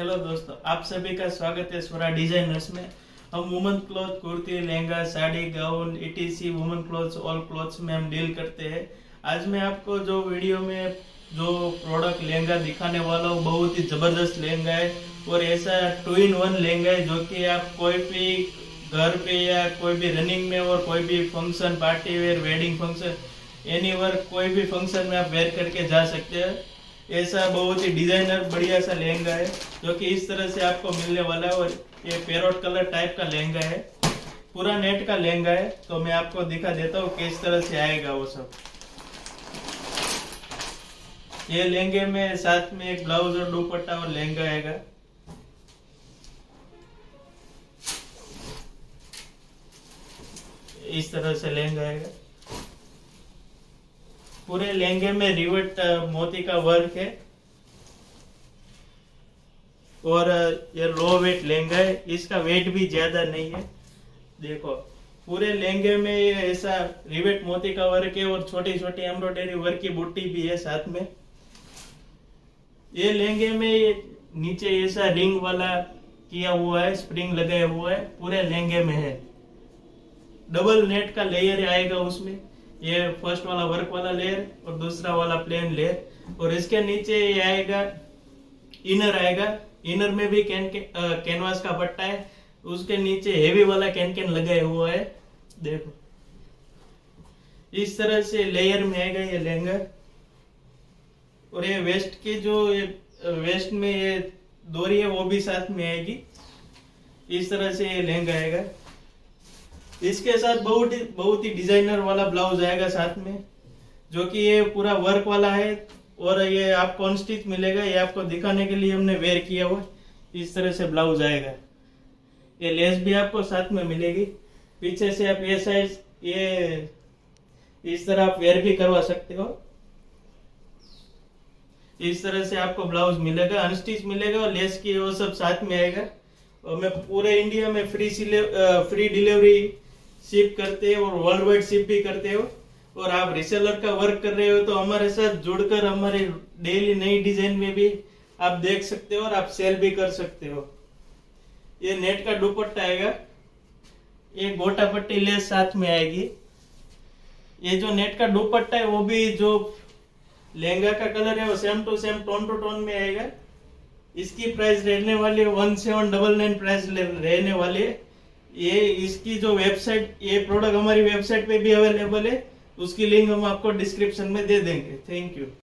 Hello दोस्तों, आप सभी का स्वागत है स्वरा डिजाइनर्स में। हम woman cloth kurti, lehenga, sari, gown etc woman clothes all clothes में हम डील करते हैं। आज मैं आपको जो वीडियो में जो प्रोडक्ट लहंगा दिखाने वाला हूँ, बहुत ही ज़बरदस्त लहंगा है और ऐसा टू इन वन लहंगा है जो कि आप कोई भी घर पे या कोई भी रनिंग में और कोई भी function party wear wedding function any work कोई भी फ़ंक्शन में आप वेयर करके जा सकते हैं। ऐसा बहुत ही डिज़ाइनर बढ़िया सा लहंगा है, जो कि इस तरह से आपको मिलने वाला है और ये पेरोट कलर टाइप का लहंगा है। पूरा नेट का लहंगा है तो मैं आपको दिखा देता हूँ किस तरह से आएगा वो सब। ये लहंगे में साथ में एक ब्लाउज और दुपट्टा और लहंगा आएगा। इस तरह से लहंगा आएगा। पूरे लहंगे में रिवट मोती का वर्क है। और ये लो वेट लहंगा है इसका वेट भी ज़्यादा नहीं है। देखो, पूरे लहंगे में ऐसा रिवेट मोती का वर्क है और छोटी छोटी एम्ब्रॉयडरी वर्क की बुट्टी भी है साथ में। ये लहंगे में नीचे ऐसा रिंग वाला किया हुआ है, स्प्रिंग लगाया हुआ है, पूरे लहंगे में है। डबल नेट का लेयर आएगा उसमें। ये फ़र्स्ट वाला वर्क वाला लेयर और दूसरा वाला प्लेन लेयर और इसके नीचे ये आएगा इनर आएगा। इनर में भी कैन कैनवास का पट्टा है, उसके नीचे हेवी वाला कैन कैन लगाया हुआ है। देखो। इस तरह से लेयर में आएगा ये लहंगा और ये वेस्ट की जो ये वेस्ट में ये दोरी है, वो भी साथ में आएगी। इस तरह से ये लहंगा आएगा। इसके साथ बहुत बहुत ही डिज़ाइनर वाला ब्लाउज आएगा साथ में, जो कि ये पूरा वर्क वाला है, और ये आपको अनस्टिच मिलेगा, ये आपको दिखाने के लिए हमने वेयर किया हुआ इस तरह से ब्लाउज आएगा। ये लेस भी आपको साथ में मिलेगी। पीछे से आप ये साइज़ ये, इस तरह आप वेयर भी करवा सकते हो। इस तरह से आपको ब्लाउज मिलेगा अनस्टिच मिलेगा, और लेस की वो सब साथ में आएगा। और मैं पूरे इंडिया में फ्री सिले फ्री डिलीवरी शिप करते हो और वर्ल्ड वाइड शिप भी करते हो और आप रिसेलर का वर्क कर रहे हो तो हमारे साथ जुड़कर हमारे डेली नई डिज़ाइन में भी आप देख सकते हो और आप सेल भी कर सकते हो। ये नेट का दुपट्टा आएगा। ये गोटा पट्टी लेस साथ में आएगी। ये जो नेट का दुपट्टा है वो भी जो लहंगा का कलर है वो same to same tone to tone में आएगा। इसकी प्राइस रहने वाली है one seven double nine price रहने वाली है। ये इसकी जो वेबसाइट ये प्रोडक्ट हमारी वेबसाइट पे भी अवेलेबल है, उसकी लिंक हम आपको डिस्क्रिप्शन में दे देंगे। Thank you